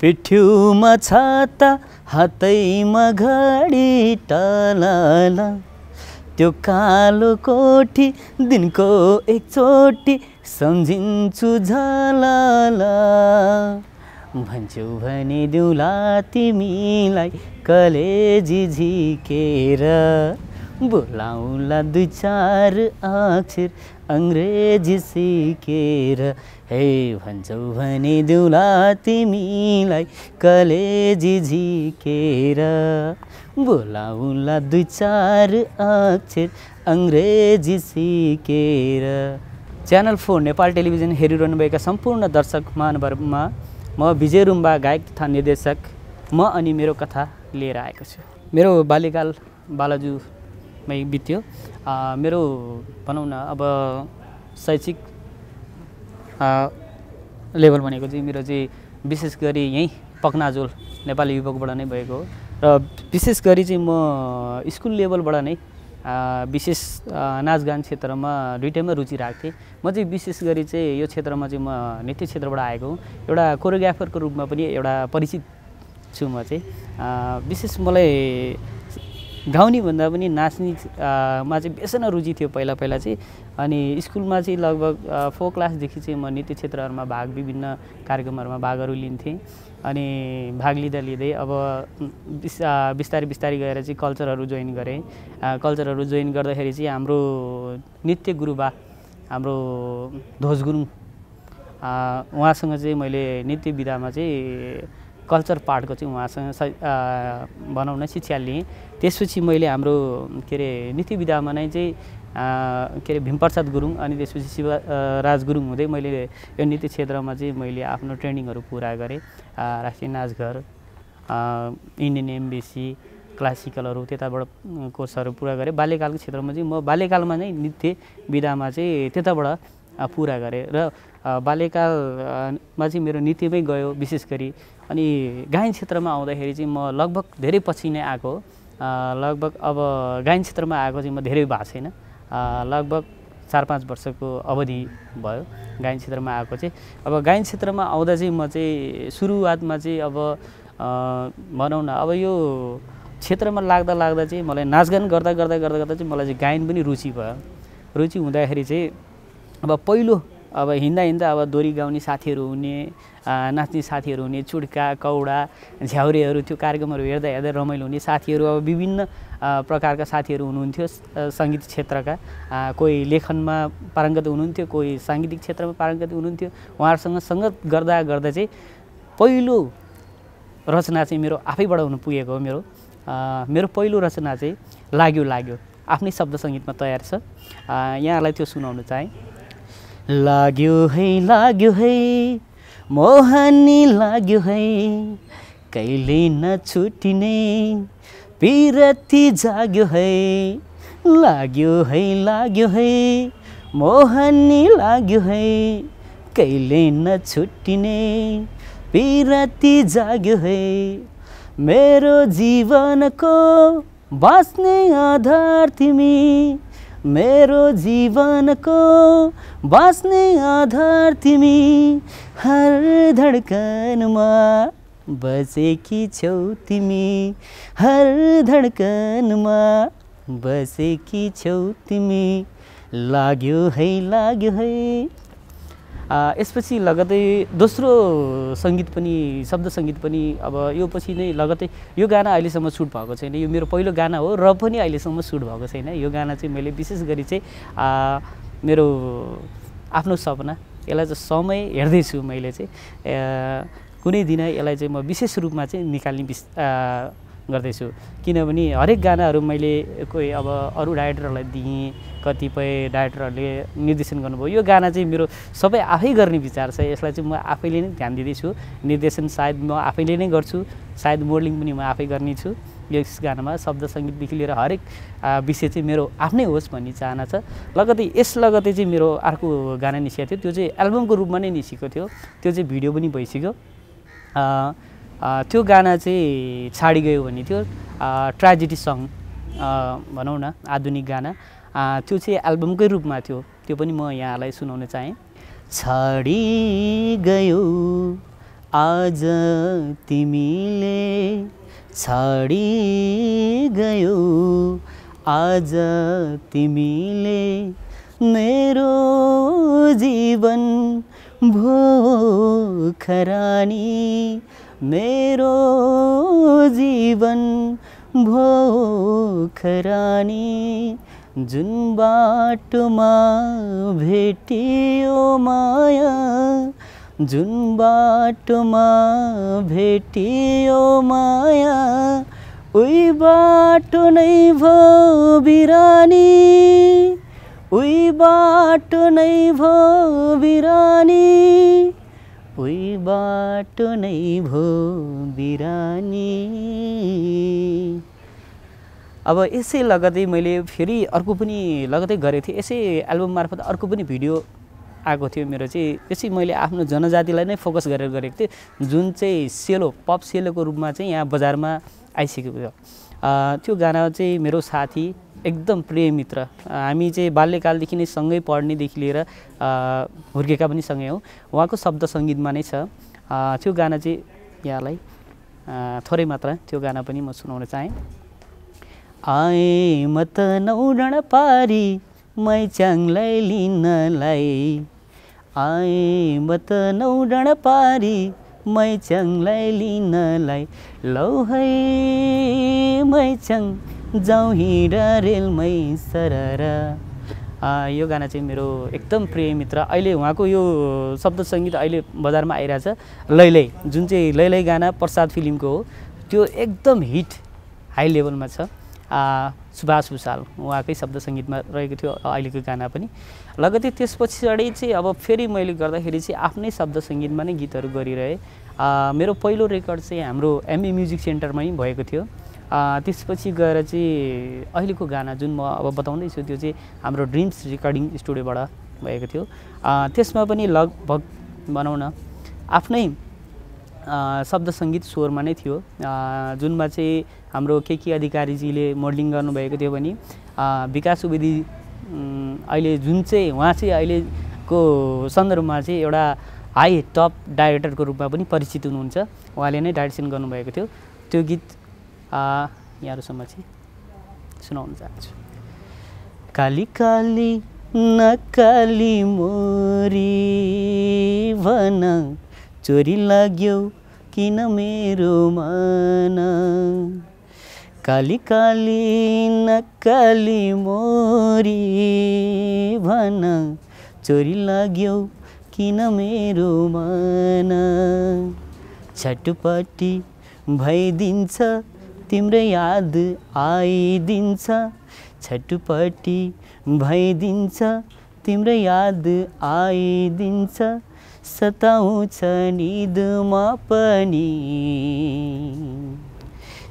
पिठ्युमा छाता हातैमा घडी टलाल। त्यो कालो कोठी दिनको एकचोटि सम्झिन्छु झलाल। भन्छौ भने दिउँला तिमीलाई कलेजी झिकेर। बोलाउला दुई चार अक्षर अङ्ग्रेजी सिकेर हे भन्छौ भने दिउँला तिमीलाई कलेजी झिकेर। बोलाउला दुई चार अक्षर अङ्ग्रेजी सिकेर च्यानल फोर नेपाल टेलिभिजन हेरिरहनुभएका सम्पूर्ण दर्शक महानुभावमा म विजय रुम्बा गायक तथा निर्देशक म अनि मेरो कथा लिएर आएको छु। मेरो बाल्यकाल बालाजुमै बित्यो। मेरो भनौँ न अब शैक्षिक लेभल भनेको चाहिँ मेरो चाहिँ विशेष गरी यहीँ पक्नाजोल नेपाली युवकबाट नै भएको हो। र विशेष गरी चाहिँ म स्कुल लेभलबाट नै विशेष नाचगान क्षेत्रमा दुइटैमा रुचि राख्थेँ म चाहिँ विशेष गरी चाहिँ यो क्षेत्रमा चाहिँ म नृत्य क्षेत्रबाट आएको हुँ। एउटा कोरियोग्राफरको रूपमा पनि एउटा परिचित छु म चाहिँ। विशेष मलाई गाउने भन्दा पनि नाच्ने मा चाहिँ बेसन रुचि थियो पहिला पहिला चाहिँ। अनि स्कुलमा चाहिँ लगभग फोर क्लासदेखि चाहिँ म नृत्य क्षेत्रहरूमा भाग विभिन्न कार्यक्रमहरूमा भागहरू लिन्थेँ। अनि भाग लिँदा लिँदै अब बिस बिस्तारै बिस्तारै गएर चाहिँ कल्चरहरू जोइन गरेँ। कल्चरहरू जोइन गर्दाखेरि चाहिँ हाम्रो नृत्य गुरुबा हाम्रो ध्वज गुरुङ उहाँसँग चाहिँ मैले नृत्य विधामा चाहिँ कल्चर पार्टको चाहिँ उहाँसँग भनौँ न शिक्षा लिएँ त्यसपछि मैले हाम्रो के अरे नृत्य विधामा नै चाहिँ के अरे भीमप्रसाद गुरुङ अनि त्यसपछि शिव राज गुरुङ हुँदै मैले यो नृत्य क्षेत्रमा चाहिँ मैले आफ्नो ट्रेनिङहरू पुरा गरेँ। राष्ट्रिय नाचघर इन्डियन एम्बेसी क्लासिकलहरू त्यताबाट कोर्सहरू पुरा गरेँ। बाल्यकालको क्षेत्रमा चाहिँ म बाल्यकालमा नै नृत्य विधामा चाहिँ त्यताबाट पुरा गरेँ। र बाल्यकालमा चाहिँ मेरो नृत्यमै गयो विशेष गरी। अनि गायन क्षेत्रमा आउँदाखेरि चाहिँ म लगभग धेरै पछि नै आएको लगभग अब गायन क्षेत्रमा आएको चाहिँ म धेरै भएको छैन। लगभग चार पाँच वर्षको अवधि भयो गायन क्षेत्रमा आएको चाहिँ। अब गायन क्षेत्रमा आउँदा चाहिँ म चाहिँ सुरुवातमा चाहिँ अब भनौँ न अब यो क्षेत्रमा लाग्दा लाग्दा चाहिँ मलाई नाचगान गर्दा गर्दा गर्दा गर्दा चाहिँ मलाई चाहिँ गायन पनि रुचि भयो। रुचि हुँदाखेरि चाहिँ अब पहिलो अब हिँड्दा हिँड्दा अब दोरी गाउने साथीहरू हुने नाच्ने साथीहरू हुने चुड्का कौडा झ्याउरेहरू त्यो कार्यक्रमहरू हेर्दा हेर्दा रमाइलो हुने साथीहरू अब विभिन्न प्रकारका साथीहरू हुनुहुन्थ्यो सङ्गीत क्षेत्रका। कोही लेखनमा पारङ्गत हुनुहुन्थ्यो कोही साङ्गीतिक क्षेत्रमा पारङ्गत हुनुहुन्थ्यो। उहाँहरूसँग सङ्गत गर्दा गर्दा चाहिँ पहिलो रचना चाहिँ मेरो आफैबाट हुनु पुगेको हो मेरो। मेरो पहिलो रचना चाहिँ लाग्यो लाग्यो। आफ्नै शब्द सङ्गीतमा तयार छ। यहाँलाई त्यो सुनाउनु चाहेँ। लाग्यो है लाग्यो है। मोहनी लाग्यो है। कहिले नछुटिने पिरती जाग्यो है। लाग्यो है लाग्यो है। मोहनी लाग्यो है। कहिले नछुटिने पिरती जाग्यो है। मेरो जीवनको बाँच्ने आधार तिमी मेरो जीवनको बाँच्ने आधार तिमी हर धड्कनमा बसेकी छौ तिमी। हर धड्कनमा बसेकी छौ तिमी। लाग्यो है लाग्यो है। यसपछि लगतै दोस्रो सङ्गीत पनि शब्द सङ्गीत पनि अब यो पछि नै लगतै यो गाना अहिलेसम्म सुट भएको छैन। यो मेरो पहिलो गाना हो र पनि अहिलेसम्म सुट भएको छैन। यो गाना चाहिँ मैले विशेष गरी चाहिँ मेरो आफ्नो सपना यसलाई चाहिँ समय हेर्दैछु मैले चाहिँ। कुनै दिन यसलाई चाहिँ म विशेष रूपमा चाहिँ निकाल्ने गर्दैछु। किनभने हरेक गानाहरू मैले कोही अब अरू डाइरेक्टरहरूलाई दिएँ कतिपय डाइरेक्टरहरूले निर्देशन गर्नुभयो। यो गाना चाहिँ मेरो सबै आफै गर्ने विचार छ। यसलाई चाहिँ म आफैले नै ध्यान दिँदैछु। निर्देशन सायद म आफैले नै गर्छु। सायद मोडलिङ पनि म आफै गर्नेछु यस गानामा। शब्द सङ्गीतदेखि लिएर हरेक विषय चाहिँ मेरो आफ्नै होस् भन्ने चाहना छ। लगतै यस लगतै चाहिँ मेरो अर्को गाना निस्केको थियो। त्यो चाहिँ एल्बमको रूपमा नै निस्केको थियो। त्यो चाहिँ भिडियो पनि भइसक्यो। त्यो गाना चाहिँ छाडी गयो भन्ने थियो। ट्रेजेडी सङ भनौँ न आधुनिक गाना। त्यो चाहिँ एल्बमकै रूपमा थियो। त्यो पनि म यहाँलाई सुनाउन चाहेँ। छाडी गयो आज तिमीले छाडी गयो आज तिमीले मेरो जीवन भोखरानी मेरो जीवन भोखरानी जुन बाटोमा भेटियो माया जुन बाटोमा भेटियो माया उही बाटो नै भो बिरानी उही बाटो नै भो बिरानी। उही बाटो नै भो बिरानी। अब यसै लगतै मैले फेरि अर्को पनि लगतै गरेको थिएँ। यसै एल्बम मार्फत अर्को पनि भिडियो आएको थियो मेरो चाहिँ। चाहिँ मैले आफ्नो जनजातिलाई नै फोकस गरेर गरेको थिएँ। जुन चाहिँ सेलो पप सेलोको रूपमा चाहिँ यहाँ बजारमा आइसकेको थियो त्यो गाना चाहिँ मेरो साथी एकदम प्रिय मित्र। हामी चाहिँ बाल्यकालदेखि नै सँगै पढ्नेदेखि लिएर हुर्केका पनि सँगै हौ। उहाँको शब्द सङ्गीतमा नै छ। त्यो गाना चाहिँ यहाँलाई थोरै मात्र त्यो गाना पनि म सुनाउन चाहेँ। आए म त नौडण पारी मै च्याङलाई लिनलाई। आए म त नौडण पारी मै च्याङलाई लिनलाई। लौ है मै च्याङ जाउँ हिँड रेलमै सरर यो गाना चाहिँ मेरो एकदम प्रिय मित्र। अहिले उहाँको यो शब्द सङ्गीत अहिले बजारमा आइरहेछ। लैलै जुन चाहिँ लैलै गाना प्रसाद फिल्मको हो त्यो एकदम हिट हाई लेभलमा छ। सुभाष भूषाल उहाँकै शब्द सङ्गीतमा रहेको थियो अहिलेको गाना पनि। लगतै त्यस पछाडि चाहिँ अब फेरि मैले गर्दाखेरि चाहिँ आफ्नै शब्द सङ्गीतमा नै गीतहरू गरिरहेँ। मेरो पहिलो रेकर्ड चाहिँ हाम्रो एमए म्युजिक सेन्टरमै भएको थियो। त्यसपछि गएर चाहिँ अहिलेको गाना जुन म अब बताउँदैछु त्यो चाहिँ हाम्रो ड्रिम्स रेकर्डिङ स्टुडियोबाट भएको थियो। त्यसमा पनि लगभग भनौँ न आफ्नै शब्द सङ्गीत स्वरमा नै थियो। जुनमा चाहिँ हाम्रो के के अधिकारीजीले मोडलिङ गर्नुभएको थियो भने विकास सुवेदी अहिले जुन चाहिँ उहाँ चाहिँ अहिलेको सन्दर्भमा चाहिँ एउटा हाई टप डाइरेक्टरको रूपमा पनि परिचित हुनुहुन्छ। उहाँले नै डाइरेक्सन गर्नुभएको थियो। त्यो गीत यहाँहरूसम्म चाहिँ सुनाउन चाहन्छु। काली काली नकाली मोरी भन चोरी लाग्यो किन मेरो मन? काली काली नकाली मोरी भन चोरी लाग्यो किन मेरो मन? छटपट्टि भइदिन्छ तिम्रो याद आइदिन्छ छटपट्टि भइदिन्छ तिम्रो याद आइदिन्छ सताउँछ निदमा पनि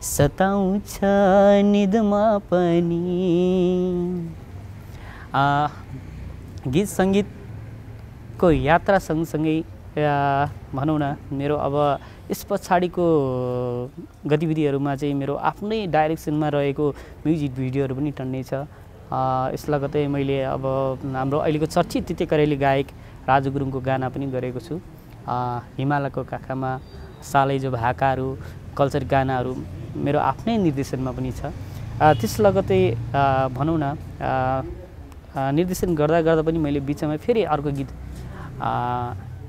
सताउँछ निदमा पनि गीत सङ्गीतको यात्रा सँगसँगै भनौँ न मेरो अब यस पछाडिको गतिविधिहरूमा चाहिँ मेरो आफ्नै डाइरेक्सनमा रहेको म्युजिक भिडियोहरू पनि टन्नै छ। यस लगतै मैले अब हाम्रो अहिलेको चर्चित तिते करेली गायक राजु गुरुङको गाना पनि गरेको छु। हिमालयको काखामा सालै जो भाकाहरू कल्चर गानाहरू मेरो आफ्नै निर्देशनमा पनि छ। त्यस लगतै भनौँ न निर्देशन गर्दा गर्दा पनि मैले बिचमा फेरि अर्को गीत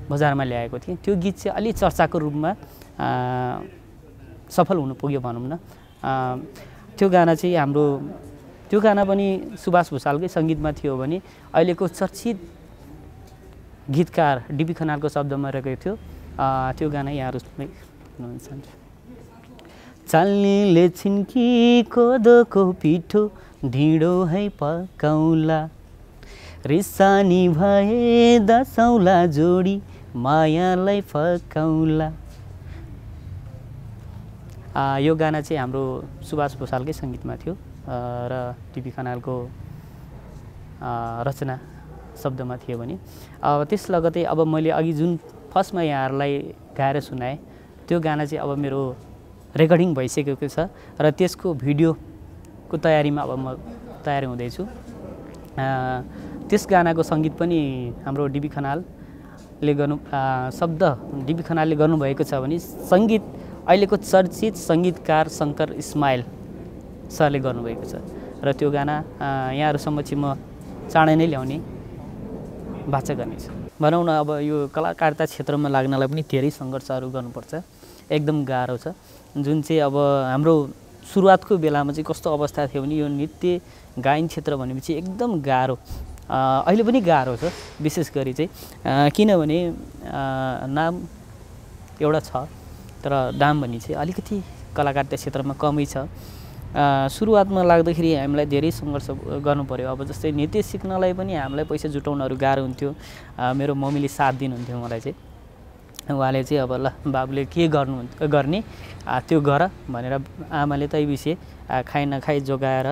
बजारमा ल्याएको थिएँ। त्यो गीत चाहिँ अलि चर्चाको रूपमा सफल हुनु पुग्यो भनौँ न। त्यो गाना चाहिँ हाम्रो त्यो गाना पनि सुभाष भूषालकै सङ्गीतमा थियो भने अहिलेको चर्चित गीतकार डिपी खनालको शब्दमा रहेको थियो। त्यो गाना यहाँहरू चाहन्छु चाल्नेले छिन्की कोदोको पिठो ढिँडो है पकाउला रिसानी भए दसौँला जोडी मायालाई फकाउला यो गाना चाहिँ हाम्रो सुभाष भूषालकै सङ्गीतमा थियो र टिपी खनालको रचना शब्दमा थियो भने। अब त्यस लगतै अब मैले अघि जुन फर्स्टमा यहाँहरूलाई गाएर सुनाएँ त्यो गाना चाहिँ अब मेरो रेकर्डिङ भइसकेको छ र त्यसको भिडियोको तयारीमा अब म तयारी हुँदैछु। त्यस गानाको सङ्गीत पनि हाम्रो डिबी खनालले गर्नु शब्द डिबी खनालले गर्नुभएको छ भने सङ्गीत अहिलेको चर्चित सङ्गीतकार शङ्कर इस्माइल सरले गर्नुभएको छ। र त्यो गाना यहाँहरू समक्ष म चाँडै नै ल्याउने बाचा गर्नेछु। भनौँ न अब यो कलाकारिता क्षेत्रमा लाग्नलाई पनि धेरै सङ्घर्षहरू गर्नुपर्छ। एकदम गाह्रो छ। जुन चाहिँ अब हाम्रो सुरुवातको बेलामा चाहिँ कस्तो अवस्था थियो भने यो नृत्य गायन क्षेत्र भनेपछि एकदम गाह्रो। अहिले पनि गाह्रो छ विशेष गरी चाहिँ किनभने नाम एउटा छ तर दाम भन्ने चाहिँ अलिकति कलाकारिता क्षेत्रमा कमै छ। सुरुवातमा लाग्दाखेरि हामीलाई धेरै सङ्घर्ष गर्नु पऱ्यो अब जस्तै नृत्य सिक्नलाई पनि हामीलाई पैसा जुटाउनहरू गाह्रो हुन्थ्यो। मेरो मम्मीले साथ दिनुहुन्थ्यो मलाई चाहिँ। उहाँले चाहिँ अब ल बाबुले के गर्नु गर्ने? त्यो गर भनेर आमाले तै विषय खाइ नखाइ जोगाएर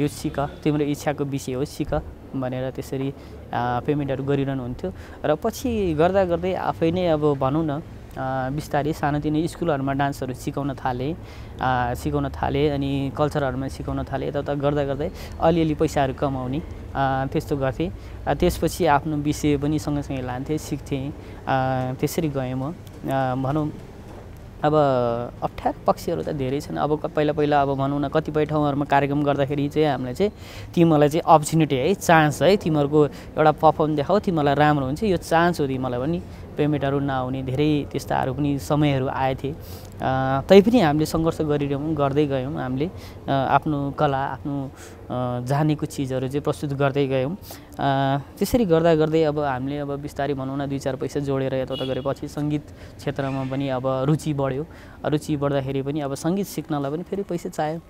यो सिक तिम्रो इच्छाको विषय हो सिक। भनेर त्यसरी पेमेन्टहरू गरिरहनुहुन्थ्यो। र पछि गर्दा गर्दै आफै नै अब भनौँ न बिस्तारै सानोतिनो स्कुलहरूमा डान्सहरू सिकाउन थालेँ सिकाउन थालेँ अनि कल्चरहरूमा सिकाउन थालेँ यताउता गर्दा गर्दै अलिअलि पैसाहरू कमाउने त्यस्तो गर्थेँ। त्यसपछि आफ्नो विषय पनि सँगसँगै लान्थेँ सिक्थेँ त्यसरी गएँ म। भनौँ अब अप्ठ्यारो पक्षहरू त धेरै छन्। अब पहिला पहिला अब भनौँ न कतिपय ठाउँहरूमा कार्यक्रम गर्दाखेरि चाहिँ हामीलाई चाहिँ तिमीहरूलाई चाहिँ अपर्च्युनिटी है चान्स है तिमीहरूको एउटा पर्फर्म देखाऊ तिमीलाई राम्रो हुन्छ। यो चान्स हो तिमीलाई पनि पेमेन्टहरू नआउने धेरै त्यस्ताहरू पनि समयहरू आए थिए तैपनि हामीले सङ्घर्ष गरिरह्यौँ गर्दै गयौँ हामीले। आफ्नो कला आफ्नो जानेको चिजहरू चाहिँ प्रस्तुत गर्दै गयौँ। त्यसरी गर्दा गर्दै अब हामीले अब बिस्तारै भनौँ न दुई चार पैसा जोडेर यताउता गरेपछि सङ्गीत क्षेत्रमा पनि अब रुचि बढ्यो। रुचि बढ्दाखेरि पनि अब सङ्गीत सिक्नलाई पनि फेरि पैसा चाहियो।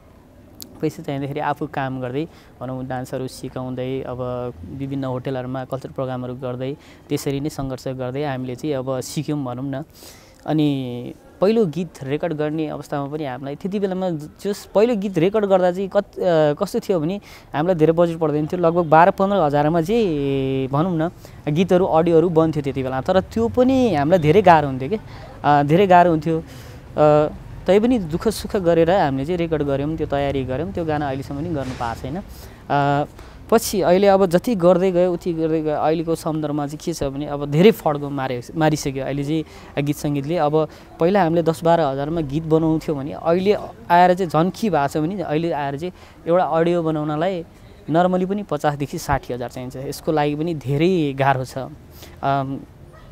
पैसा चाहिँदाखेरि आफू काम गर्दै भनौँ डान्सहरू सिकाउँदै अब विभिन्न होटेलहरूमा कल्चर प्रोग्रामहरू गर्दै त्यसरी नै सङ्घर्ष गर्दै हामीले चाहिँ अब सिक्यौँ भनौँ न। अनि पहिलो गीत रेकर्ड गर्ने अवस्थामा पनि हामीलाई त्यति बेलामा जस पहिलो गीत रेकर्ड गर्दा चाहिँ कत कस्तो थियो भने हामीलाई धेरै बजेट पर्दैन थियो। लगभग बाह्र पन्ध्र हजारमा चाहिँ भनौँ न गीतहरू अडियोहरू बन्थ्यो त्यति बेला। तर त्यो पनि हामीलाई धेरै गाह्रो हुन्थ्यो कि? धेरै गाह्रो हुन्थ्यो। तैपनि दुःख सुख गरेर हामीले चाहिँ रेकर्ड गऱ्यौँ त्यो तयारी गऱ्यौँ। त्यो गाना अहिलेसम्म पनि गर्नु पाएको छैन। पछि अहिले अब जति गर्दै गयो उति गर्दै गयो अहिलेको सन्दर्भमा चाहिँ के छ भने अब धेरै फड्को मारे मारिसक्यो अहिले चाहिँ गीत सङ्गीतले। अब पहिला हामीले दस बाह्र हजारमा गीत बनाउँथ्यौँ भने अहिले आएर चाहिँ झन् के भएको छ भने अहिले आएर चाहिँ एउटा अडियो बनाउनलाई नर्मली पनि पचासदेखि साठी हजार चाहिन्छ। यसको लागि पनि धेरै गाह्रो छ।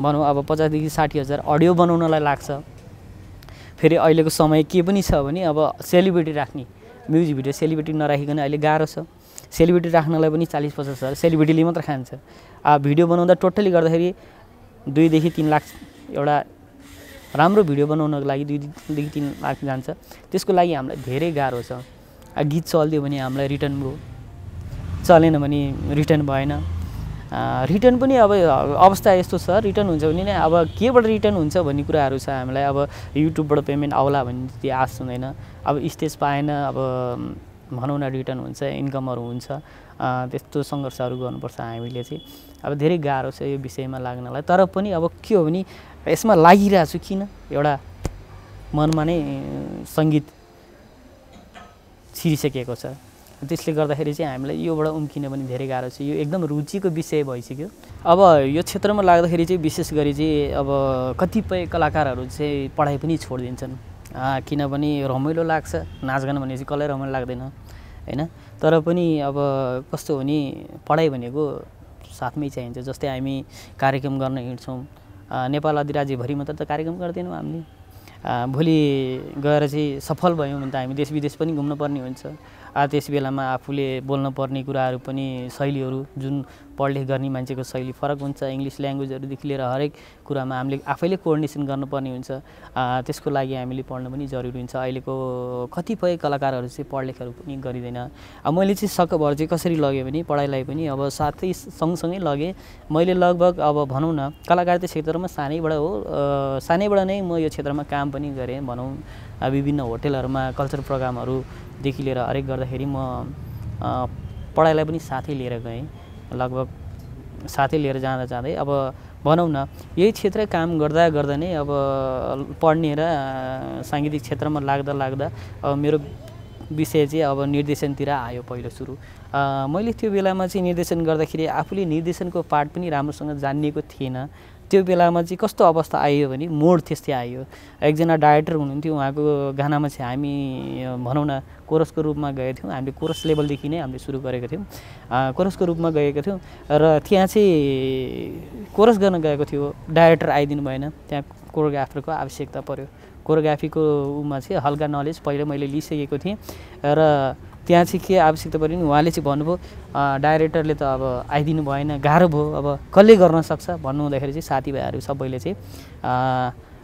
भनौँ अब पचासदेखि साठी हजार अडियो बनाउनलाई लाग्छ। फेरि अहिलेको समय के पनि छ भने अब सेलिब्रेटी राख्ने म्युजिक भिडियो सेलिब्रेटी नराखिकन अहिले गाह्रो छ। सेलिब्रेटी राख्नलाई पनि चालिस पचास हजार सेलिब्रेटीले मात्र खान्छ। भिडियो बनाउँदा टोटली गर्दाखेरि दुईदेखि तिन लाख एउटा राम्रो भिडियो बनाउनको लागि दुईदेखि तिन लाख जान्छ। त्यसको लागि हामीलाई धेरै गाह्रो छ। गीत चलिदियो भने हामीलाई रिटर्न भयो। चलेन भने रिटर्न भएन। रिटर्न पनि अब अवस्था यस्तो छ। रिटर्न हुन्छ भने नै अब केबाट रिटर्न हुन्छ भन्ने कुराहरू छ हामीलाई। अब युट्युबबाट पेमेन्ट आउला भन्ने त्यति आश हुँदैन। अब स्टेज पाएन अब भनौँ न रिटर्न हुन्छ इन्कमहरू हुन्छ त्यस्तो सङ्घर्षहरू गर्नुपर्छ हामीले चाहिँ। अब धेरै गाह्रो छ यो विषयमा लाग्नलाई तर पनि अब के हो भने यसमा लागिरहेको किन? एउटा मनमा नै सङ्गीत छिरिसकेको छ। त्यसले गर्दाखेरि चाहिँ हामीलाई योबाट उम्किन पनि धेरै गाह्रो छ। यो एकदम रुचिको विषय भइसक्यो। अब यो क्षेत्रमा लाग्दाखेरि चाहिँ विशेष गरी चाहिँ अब कतिपय कलाकारहरू चाहिँ पढाइ पनि छोडिदिन्छन्। किनभने रमाइलो लाग्छ। नाचगान भनेपछि कसलाई रमाइलो लाग्दैन होइन? तर पनि अब कस्तो हो भने पढाइ भनेको साथमै चाहिन्छ। जस्तै हामी कार्यक्रम गर्न हिँड्छौँ। नेपाल अधिराज्यभरि मात्र त कार्यक्रम गर्दैनौँ हामीले। भोलि गएर चाहिँ सफल भयौँ भने त हामी देश विदेश पनि घुम्नुपर्ने हुन्छ। त्यस बेलामा आफूले बोल्नुपर्ने कुराहरू पनि शैलीहरू जुन पढलेख गर्ने मान्छेको शैली फरक हुन्छ इङ्ग्लिस ल्याङ्ग्वेजहरूदेखि लिएर हरेक कुरामा हामीले आफैले कोअर्डिनेसन गर्नुपर्ने हुन्छ। त्यसको लागि हामीले पढ्न पनि जरुरी हुन्छ। अहिलेको कतिपय कलाकारहरू चाहिँ पढलेखहरू पनि गरिँदैन। मैले चाहिँ सकभर चाहिँ कसरी लगेँ भने पढाइलाई पनि अब साथै सँगसँगै लगेँ। मैले लगभग अब भनौँ न कलाकारिता क्षेत्रमा सानैबाट हो। सानैबाट नै म यो क्षेत्रमा काम पनि गरेँ भनौँ। विभिन्न होटेलहरूमा कल्चर प्रोग्रामहरूदेखि लिएर हरेक गर्दाखेरि म पढाइलाई पनि साथै लिएर गएँ। लगभग साथै लिएर जाँदा जाँदै। अब भनौँ न यही क्षेत्र काम गर्दा गर्दा नै अब पढ्ने र साङ्गीतिक क्षेत्रमा लाग्दा लाग्दा अब मेरो विषय चाहिँ अब निर्देशनतिर आयो पहिलो सुरु। मैले त्यो बेलामा चाहिँ निर्देशन गर्दाखेरि आफूले निर्देशनको पार्ट पनि राम्रोसँग जानिएको थिएन। त्यो बेलामा चाहिँ कस्तो अवस्था आयो भने मोड त्यस्तै आयो। एकजना डाइरेक्टर हुनुहुन्थ्यो उहाँको गानामा चाहिँ हामी भनौँ न कोरसको रूपमा गएका थियौँ। हामीले कोरस लेभलदेखि नै हामीले सुरु गरेको थियौँ। कोरसको रूपमा गएका थियौँ र त्यहाँ चाहिँ कोरस गर्न गएको थियो। डाइरेक्टर आइदिनु भएन। त्यहाँ कोरियोग्राफरको आवश्यकता पऱ्यो कोरियोग्राफीको उमा चाहिँ हल्का नलेज पहिला मैले लिइसकेको थिएँ। र त्यहाँ चाहिँ के आवश्यकता पऱ्यो नि उहाँले चाहिँ भन्नुभयो डाइरेक्टरले त अब आइदिनु भएन गाह्रो भयो अब कसले गर्न सक्छ भन्नु हुँदाखेरि चाहिँ साथीभाइहरू सबैले चाहिँ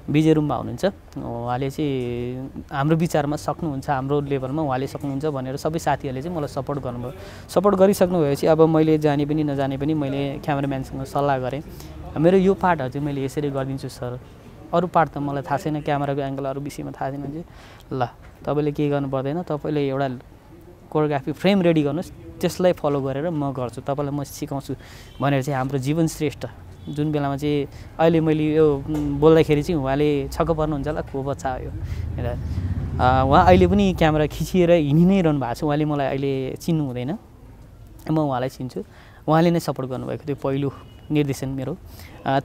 विजय रुम्बा हुनुहुन्छ। उहाँले चाहिँ हाम्रो विचारमा सक्नुहुन्छ हाम्रो लेभलमा उहाँले सक्नुहुन्छ भनेर सबै साथीहरूले चाहिँ मलाई सपोर्ट गर्नुभयो। सपोर्ट गरिसक्नु भएपछि अब मैले जाने पनि नजाने पनि मैले क्यामराम्यानसँग सल्लाह गरेँ। मेरो यो पार्टहरू चाहिँ मैले यसरी गरिदिन्छु सर। अरू पार्ट त मलाई थाहा छैन क्यामेराको एङ्गल अरू विषयमा थाहा छैन। चाहिँ ल तपाईँले के गर्नु पर्दैन तपाईँले एउटा कोरियोग्राफी फ्रेम रेडी गर्नुहोस् त्यसलाई फलो गरेर म गर्छु। तपाईँलाई म सिकाउँछु भनेर चाहिँ हाम्रो जीवन श्रेष्ठ। जुन बेलामा चाहिँ अहिले मैले यो बोल्दाखेरि चाहिँ उहाँले छक्क पर्नुहुन्छ होला को बच्चा हो उहाँ अहिले पनि क्यामेरा खिचिएर हिँडि नै रहनु भएको छ। उहाँले मलाई अहिले चिन्नु हुँदैन। म उहाँलाई चिन्छु। उहाँले नै सपोर्ट गर्नुभएको थियो पहिलो निर्देशन मेरो।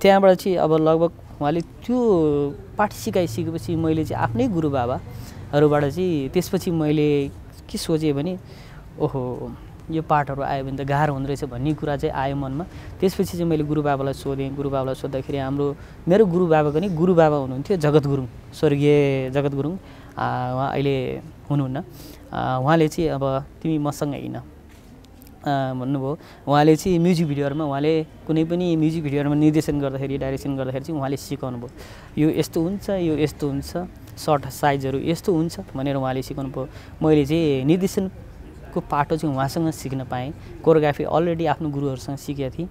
त्यहाँबाट चाहिँ अब लगभग उहाँले त्यो पाठ सिकाइसकेपछि मैले चाहिँ आफ्नै गुरु बाबाहरूबाट चाहिँ त्यसपछि मैले के सोचेँ भने ओहो यो पाठहरू आयो भने त गाह्रो हुँदो रहेछ भन्ने कुरा चाहिँ आयो मनमा। त्यसपछि चाहिँ मैले गुरुबाबालाई सोधेँ। गुरुबाबालाई सोद्धाखेरि हाम्रो मेरो गुरुबाबा पनि गुरुबाबा हुनुहुन्थ्यो जगत गुरुङ स्वर्गीय जगत गुरुङ। उहाँ अहिले हुनुहुन्न। उहाँले चाहिँ अब तिमी मसँग हिँड। भन्नुभयो उहाँले चाहिँ म्युजिक भिडियोहरूमा उहाँले कुनै पनि म्युजिक भिडियोहरूमा निर्देशन गर्दाखेरि डाइरेक्सन गर्दाखेरि चाहिँ उहाँले सिकाउनु भयो यो यस्तो हुन्छ यो यस्तो हुन्छ। सर्ट साइजहरू यस्तो हुन्छ भनेर उहाँले सिकाउनु भयो मैले चाहिँ निर्देशन को पाटो चाहिँ उहाँसँग सिक्न पाएँ। कोरियोग्राफी अलरेडी आफ्नो गुरुहरूसँग सिकेको थिएँ।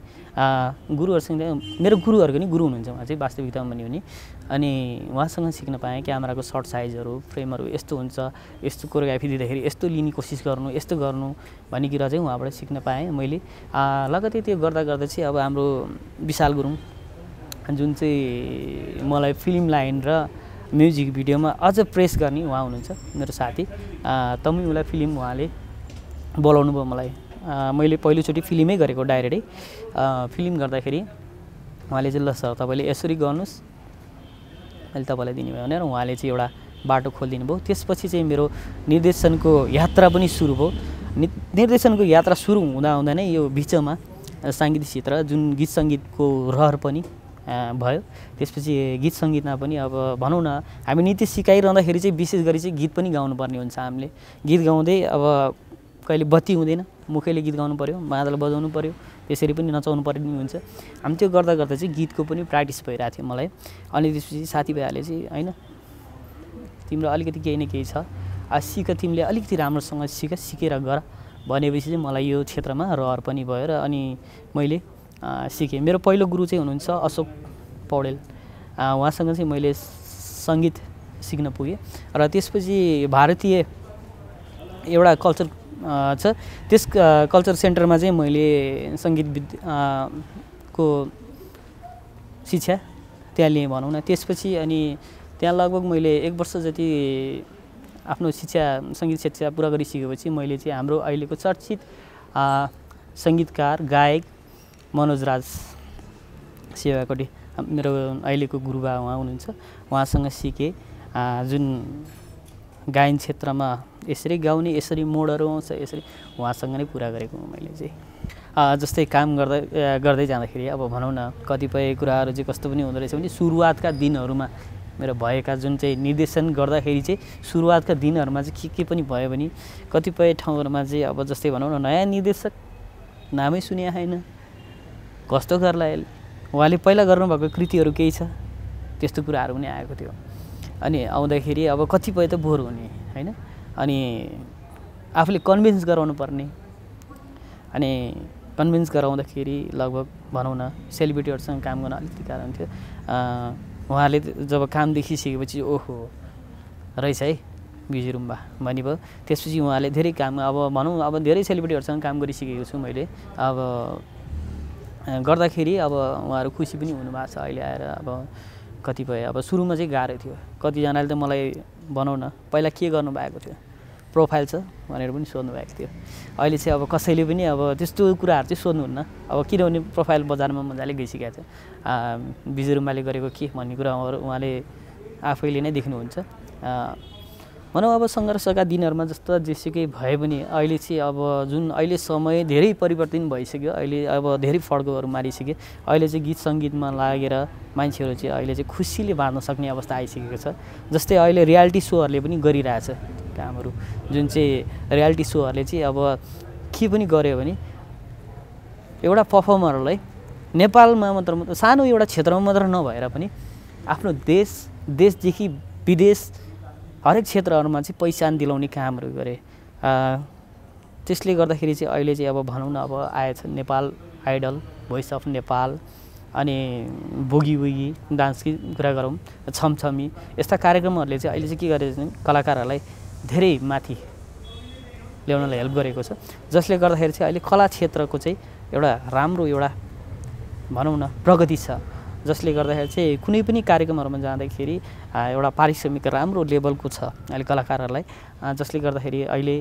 गुरुहरूसँग मेरो गुरुहरूको नि गुरु हुनुहुन्छ उहाँ चाहिँ वास्तविकतामा भन्यो भने अनि उहाँसँग सिक्न पाएँ क्यामेराको सर्ट साइजहरू फ्रेमहरू यस्तो हुन्छ यस्तो कोरियोग्राफी दिँदाखेरि यस्तो लिने कोसिस गर्नु यस्तो गर्नु भन्ने कुरा चाहिँ उहाँबाट सिक्न पाएँ मैले। लगतै त्यो गर्दा गर्दा चाहिँ अब हाम्रो विशाल गुरुङ जुन चाहिँ मलाई फिल्म लाइन र म्युजिक भिडियोमा अझ प्रेस गर्ने उहाँ हुनुहुन्छ मेरो साथी। तमै उसलाई फिल्म उहाँले बोलाउनु भयो मलाई। मैले पहिलोचोटि फिल्मै गरेको डाइरेक्टै। फिल्म गर्दाखेरि उहाँले चाहिँ ल सर तपाईँले यसरी गर्नुहोस्। मैले तपाईँलाई दिने भयो भनेर उहाँले चाहिँ एउटा बाटो खोलिदिनु भयो। त्यसपछि चाहिँ मेरो निर्देशनको यात्रा पनि सुरु भयो। निर्देशनको यात्रा सुरु हुँदा हुँदा नै यो बिचमा साङ्गीतिक क्षेत्र जुन गीत सङ्गीतको रहर पनि भयो। त्यसपछि गीत सङ्गीतमा पनि अब भनौँ न हामी नृत्य सिकाइरहँदाखेरि चाहिँ विशेष गरी चाहिँ गीत पनि गाउनुपर्ने हुन्छ हामीले। गीत गाउँदै अब कहिले बत्ती हुँदैन मुखैले गीत गाउनु पऱ्यो मादल बजाउनु पऱ्यो त्यसरी पनि नचाउनु पर्ने हुन्छ। हामी त्यो गर्दा गर्दा चाहिँ गीतको पनि प्र्याक्टिस भइरहेको थियो मलाई। अनि त्यसपछि साथीभाइहरूले चाहिँ होइन तिम्रो अलिकति केही न केही छ सिक तिमीले अलिकति राम्रोसँग सिक सिकेर गर। भनेपछि चाहिँ मलाई यो क्षेत्रमा रहर पनि भयो र अनि मैले सिकेँ। मेरो पहिलो गुरु चाहिँ हुनुहुन्छ अशोक पौडेल। उहाँसँग चाहिँ मैले सङ्गीत सिक्न पुगेँ र त्यसपछि भारतीय एउटा कल्चर छ। त्यस कल्चर सेन्टरमा चाहिँ मैले सङ्गीत विद् को शिक्षा त्यहाँ लिएँ भनौँ न। त्यसपछि अनि त्यहाँ लगभग मैले एक वर्ष जति आफ्नो शिक्षा सङ्गीत शिक्षा पुरा गरिसकेपछि मैले चाहिँ हाम्रो अहिलेको चर्चित सङ्गीतकार गायक मनोज राज सेवाकोटी मेरो अहिलेको गुरुबा उहाँ हुनुहुन्छ। उहाँसँग सिकेँ। जुन गायन क्षेत्रमा यसरी गाउने यसरी मोडहरू आउँछ यसरी उहाँसँग नै पुरा गरेको मैले चाहिँ। जस्तै काम गर्दै गर्दै जाँदाखेरि अब भनौँ न कतिपय कुराहरू चाहिँ कस्तो पनि हुँदो रहेछ भने सुरुवातका दिनहरूमा मेरो भएका जुन चाहिँ निर्देशन गर्दाखेरि चाहिँ सुरुवातका दिनहरूमा चाहिँ के के पनि भयो भने कतिपय ठाउँहरूमा चाहिँ अब जस्तै भनौँ न नयाँ निर्देशक नामै सुने होइन कस्तो गर्ला उहाँले पहिला गर्नुभएको कृतिहरू केही छ? त्यस्तो कुराहरू पनि आएको थियो। अनि आउँदाखेरि अब कतिपय त बोर हुने होइन? अनि आफूले कन्भिन्स गराउनु पर्ने। अनि कन्भिन्स गराउँदाखेरि लगभग भनौँ न सेलिब्रिटीहरूसँग काम गर्न अलिकति गाह्रो हुन्थ्यो उहाँले जब काम देखिसकेपछि ओहो रहेछ है बिजी रुम्बा भयो त्यसपछि उहाँले धेरै काम अब भनौँ अब धेरै सेलिब्रिटीहरूसँग काम गरिसकेको छु मैले। अब गर्दाखेरि अब उहाँहरू खुसी पनि हुनुभएको छ। अहिले आएर अब कतिपय अब सुरुमा चाहिँ गाह्रो थियो। कतिजनाले त मलाई भनौँ न पहिला के गर्नुभएको थियो? प्रोफाइल छ भनेर पनि सोध्नु भएको थियो। अहिले चाहिँ अब कसैले पनि अब त्यस्तो कुराहरू चाहिँ सोध्नुहुन्न। अब किनभने प्रोफाइल बजारमा मजाले गइसकेको छ बिजुरुमाले गरेको के भन्ने कुरा उहाँले आफैले नै देख्नुहुन्छ। भनौँ अब सङ्घर्षका दिनहरूमा जस्तो जेसुकै भए पनि अहिले चाहिँ अब जुन अहिले समय धेरै परिवर्तन भइसक्यो अहिले अब धेरै फड्कोहरू मारिसक्यो अहिले चाहिँ गीत सङ्गीतमा लागेर मान्छेहरू चाहिँ अहिले चाहिँ खुसीले बाँध्न सक्ने अवस्था आइसकेको छ। जस्तै अहिले रियालिटी सोहरूले पनि गरिरहेछ कामहरू। जुन चाहिँ रियालिटी सोहरूले चाहिँ अब के पनि गऱ्यो भने एउटा पर्फर्मरहरूलाई नेपालमा मात्र सानो एउटा क्षेत्रमा मात्र नभएर पनि आफ्नो देश देशदेखि विदेश हरेक क्षेत्रहरूमा चाहिँ पहिचान दिलाउने कामहरू गरे। त्यसले गर्दाखेरि चाहिँ अहिले चाहिँ अब भनौँ न अब आएछ Nepal idol voice of Nepal अनि बोगी बोगी डान्सकै कुरा गरौँ छमछमी यस्ता कार्यक्रमहरूले चाहिँ अहिले चाहिँ के गरेको छ कलाकारहरूलाई धेरै माथि ल्याउनलाई हेल्प गरेको छ। जसले गर्दाखेरि चाहिँ अहिले कला क्षेत्रको चाहिँ एउटा राम्रो एउटा भनौँ न प्रगति छ। जसले गर्दाखेरि चाहिँ कुनै पनि कार्यक्रमहरूमा जाँदाखेरि एउटा पारिश्रमिक राम्रो लेभलको छ अहिले कलाकारहरूलाई जसले गर्दाखेरि अहिले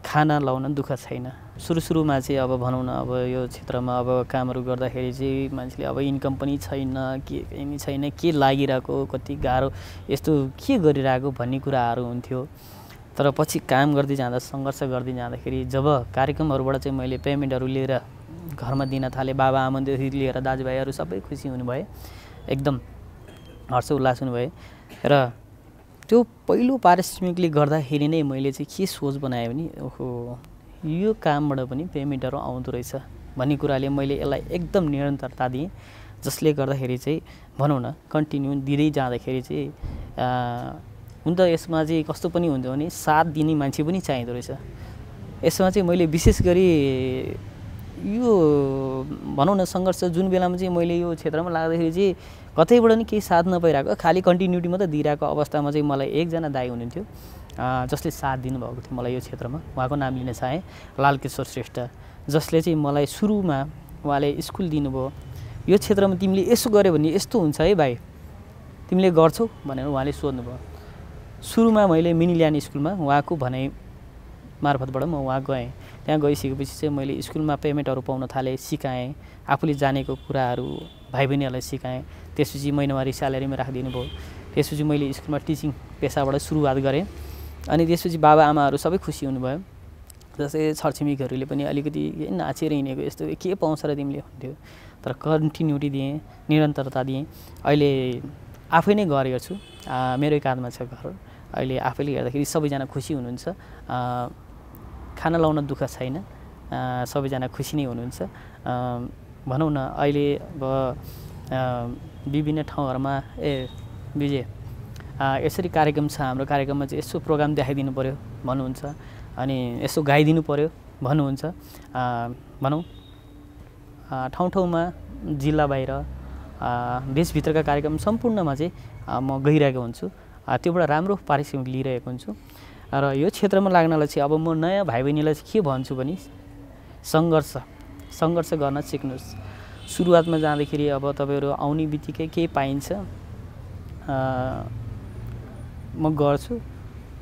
खाना लाउन दुःख छैन। सुरु सुरुमा चाहिँ अब भनौँ न अब यो क्षेत्रमा अब कामहरू गर्दाखेरि चाहिँ मान्छेले अब इन्कम पनि छैन के पनि छैन के लागिरहेको कति गाह्रो यस्तो के गरिरहेको भन्ने कुराहरू हुन्थ्यो। तर पछि काम गर्दै जाँदा सङ्घर्ष गर्दै जाँदाखेरि जब कार्यक्रमहरूबाट चाहिँ मैले पेमेन्टहरू लिएर घरमा दिन थालेँ बाबा आमादेखि लिएर दाजुभाइहरू सबै खुसी हुनुभए एकदम हर्ष उल्लास हुनुभए र त्यो पहिलो पारिश्रमिकले गर्दाखेरि नै मैले चाहिँ के सोच बनाएँ भने ओहो यो कामबाट पनि पेमेन्टहरू आउँदो रहेछ भन्ने कुराले मैले यसलाई एकदम निरन्तरता दिएँ। जसले गर्दाखेरि चाहिँ भनौँ न कन्टिन्यू दिँदै जाँदाखेरि चाहिँ हुन त यसमा चाहिँ कस्तो पनि हुन्थ्यो भने साथ दिने मान्छे पनि चाहिँदो रहेछ। यसमा चाहिँ मैले विशेष गरी यो भनौँ न सङ्घर्ष जुन बेलामा चाहिँ मैले यो क्षेत्रमा लाग्दाखेरि चाहिँ कतैबाट नि केही साथ नपाइरहेको खालि कन्टिन्युटी मात्रै दिइरहेको अवस्थामा चाहिँ मलाई एकजना दाई हुनुहुन्थ्यो। जसले साथ दिनुभएको थियो मलाई यो क्षेत्रमा। उहाँको नाम लिन चाहेँ लालकेश्वर श्रेष्ठ जसले चाहिँ मलाई सुरुमा उहाँले स्कुल दिनुभयो। यो क्षेत्रमा तिमीले यसो गऱ्यो भने यस्तो हुन्छ है भाइ तिमीले गर्छौ भनेर उहाँले सोध्नुभयो। सुरुमा मैले मिनिल्यान स्कुलमा उहाँको भनाइ मार्फतबाट म उहाँ गएँ। त्यहाँ गइसकेपछि चाहिँ मैले स्कुलमा पेमेन्टहरू पाउन थालेँ सिकाएँ। आफूले जानेको कुराहरू भाइ बहिनीहरूलाई सिकाएँ। त्यसपछि महिनावारी स्यालेरीमा राखिदिनु भयो। त्यसपछि मैले स्कुलमा टिचिङ पेसाबाट सुरुवात गरेँ। अनि त्यसपछि बाबा आमाहरू सबै खुसी हुनुभयो। जस्तै छरछिमेकीहरूले पनि अलिकति नाचेर हिँडेको यस्तो के पाउँछ र तिमीले भन्थ्यो। तर कन्टिन्युटी दिएँ निरन्तरता दिएँ। अहिले आफै नै गरेको छु मेरै काँधमा छ घर। अहिले आफैले हेर्दाखेरि सबैजना खुसी हुनुहुन्छ। खाना लाउन दुःख छैन। सबैजना खुसी नै हुनुहुन्छ। भनौँ न अहिले अब विभिन्न ठाउँहरूमा ए विजय यसरी कार्यक्रम छ हाम्रो कार्यक्रममा चाहिँ यसो प्रोग्राम देखाइदिनु पऱ्यो भन्नुहुन्छ अनि यसो गाइदिनु पऱ्यो भन्नुहुन्छ। भनौँ ठाउँ ठाउँमा जिल्ला बाहिर देशभित्रका कार्यक्रम सम्पूर्णमा चाहिँ म गइरहेको हुन्छु। त्योबाट राम्रो पारिश्रमिक लिइरहेको हुन्छु। र यो क्षेत्रमा लाग्नलाई चाहिँ अब म नयाँ भाइ बहिनीलाई चाहिँ के भन्छु भने सङ्घर्ष सङ्घर्ष गर्न सिक्नुहोस्। सुरुवातमा जाँदाखेरि अब तपाईँहरू आउने बित्तिकै केही पाइन्छ म गर्छु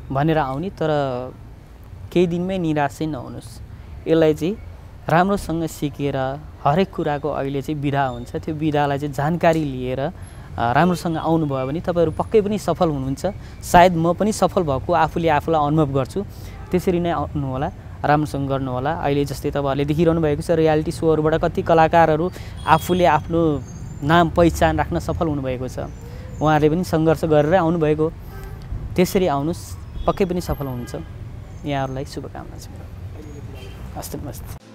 भनेर आउने तर केही दिनमै निराश नहुनुहोस्। यसलाई चाहिँ राम्रोसँग सिकेर हरेक कुराको अहिले चाहिँ विधा हुन्छ। त्यो विधालाई चाहिँ जानकारी लिएर राम्रोसँग आउनुभयो भने तपाईँहरू पक्कै पनि सफल हुनुहुन्छ। सायद म पनि सफल भएको आफूले आफूलाई अनुभव गर्छु। त्यसरी नै आउनुहोला राम्रोसँग गर्नुहोला। अहिले जस्तै तपाईँहरूले देखिरहनु भएको छ रियालिटी सोहरूबाट कति कलाकारहरू आफूले आफ्नो नाम पहिचान राख्न सफल हुनुभएको छ। उहाँहरूले पनि सङ्घर्ष गरेरै आउनुभएको। त्यसरी आउनुहोस् पक्कै पनि सफल हुनुहुन्छ। यहाँहरूलाई शुभकामना छ। हस्त नमस्ते।